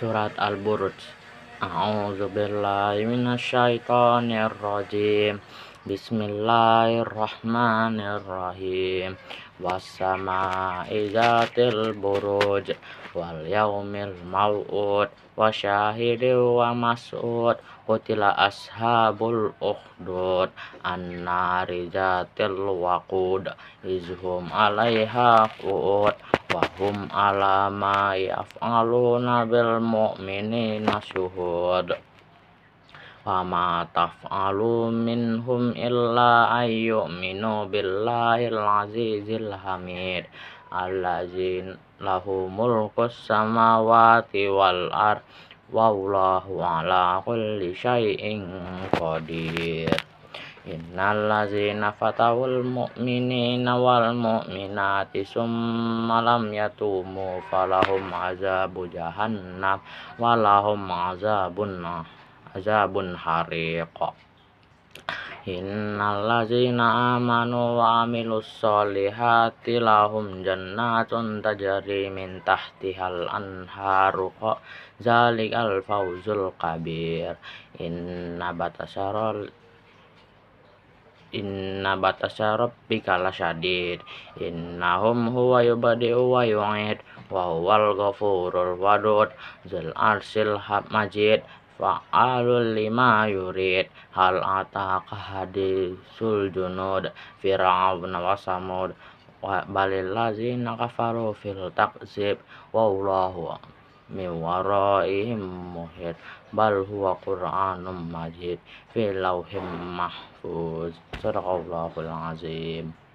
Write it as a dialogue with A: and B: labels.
A: Surat Al-Buruj. A'udzu billahi minasyaitonir rajim Bismillahirrahmanirrahim. Was-sama'i dzatil buruj wal yaumil maw'ud wa syahidin wa mas'ud. Qutila ashabul ukhdud. Annari dzatil waqud. Izhum 'alaiha qu'ud wa hum 'ala ma yaf'aluna bil mu'minina syuhud. Wa ma taf'alu minhum illa ayyuminu billahil azizil hamid. Allazin lahu mulkus samawati wal ard. Wallahu ala kulli syai'in qadir Innal ladzina fatawul mu'minina wal mu'minati summa lam yatumu falahum azabu jahannam walahum azabun azabun hariq. Innal ladzina amanu wa amilus solihati lahum jannatun tajri min tahtihal anharu zalikal fawzul kabir. Inna batasarol inna batasya rabbika lasyadid. Innahum huwa yubadi'u wa yu'id wa huwal ghafurur wadud. Zul arsil majid fa'alul lima yurid. Hal ataka hadisul junud fir'aun wa samud. Wa balil lazina kafaru fil takzib. Wallahu من ورائهم مهير بل هو قرآن مجيد في لوح محفوظ. صدق الله العظيم.